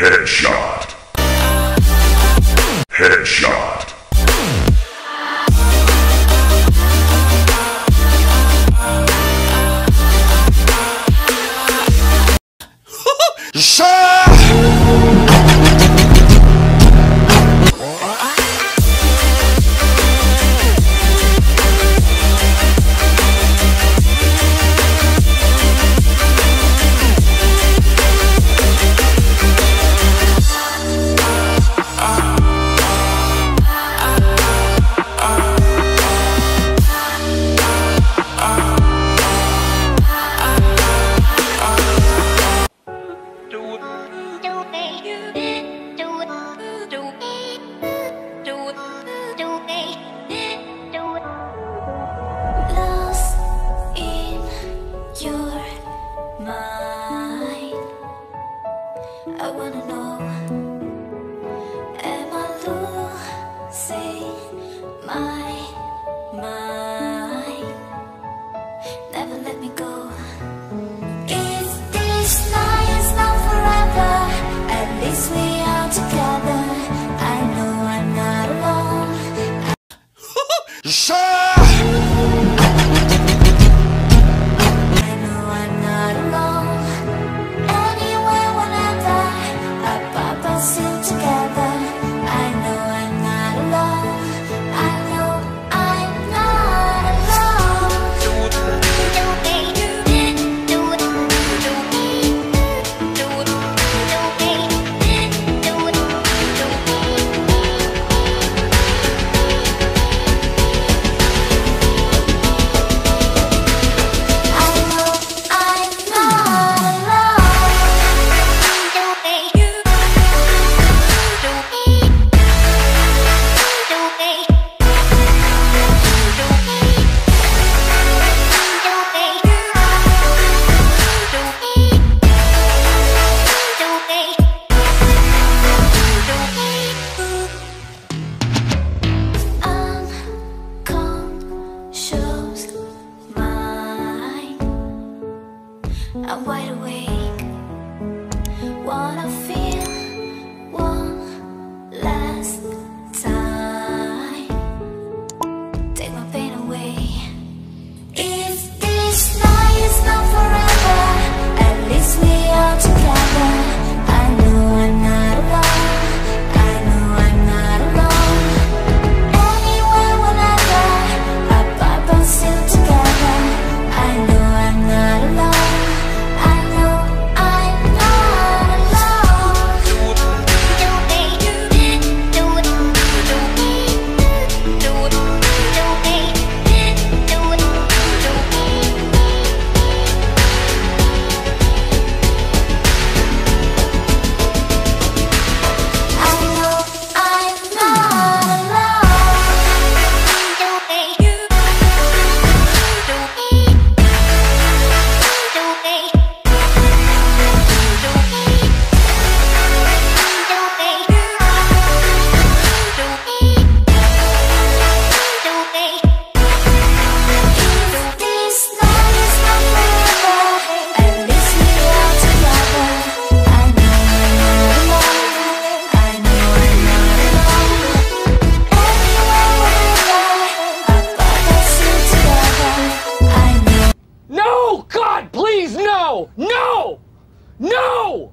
Headshot. I'm wide awake. No! No!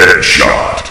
Headshot.